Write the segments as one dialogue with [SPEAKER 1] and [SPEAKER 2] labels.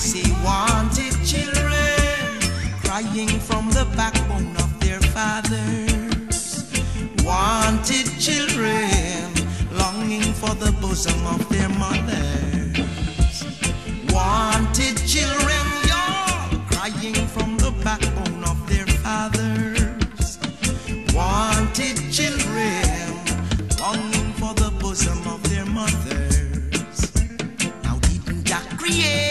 [SPEAKER 1] say wanted children crying from the backbone of their fathers. Wanted children longing for the bosom of their mothers. Wanted children, y'all, crying from the backbone of their fathers. Wanted children longing for the bosom of their mothers. Now didn't Jah create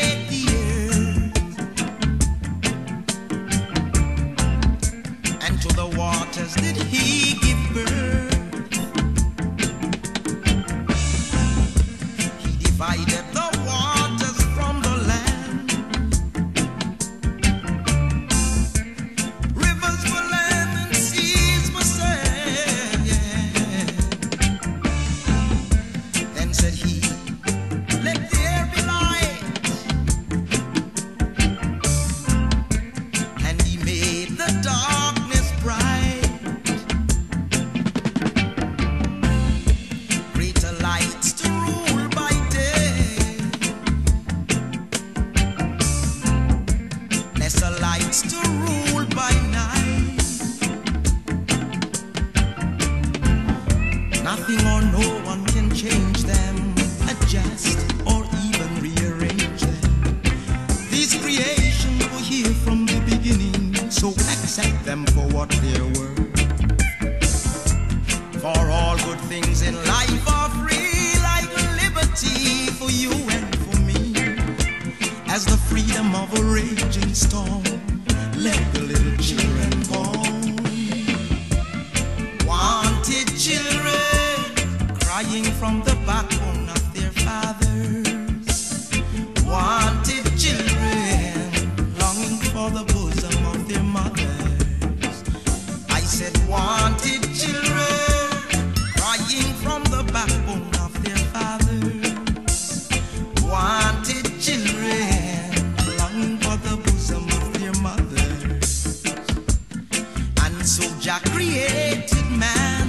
[SPEAKER 1] things in life are free, like liberty for you and for me. As the freedom of a raging storm, let the Jah created man,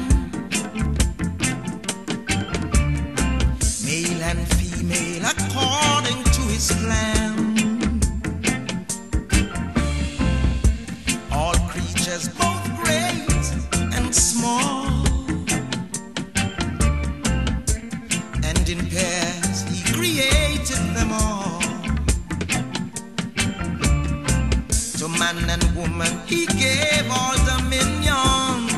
[SPEAKER 1] male and female according to his plan. All creatures, both great and small, and in pairs To man and woman he gave all dominion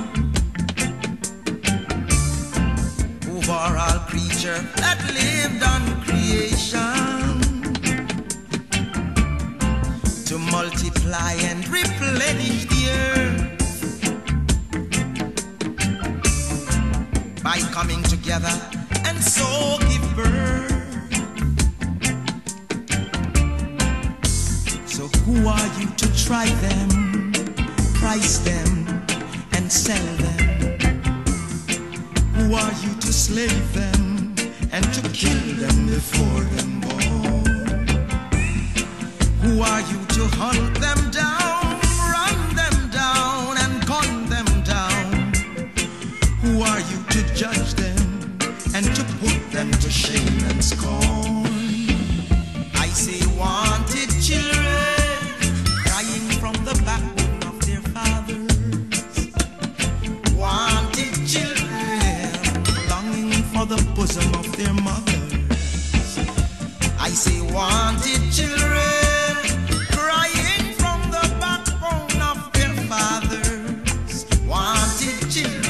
[SPEAKER 1] over all creature that lived on creation. To multiply and replenish the earth. By coming together and so give birth. So who are you to try them, price them, and sell them? Who are you to slave them and to kill them before them born? Who are you to hunt them I say wanted children crying from the backbone of their fathers. Wanted children.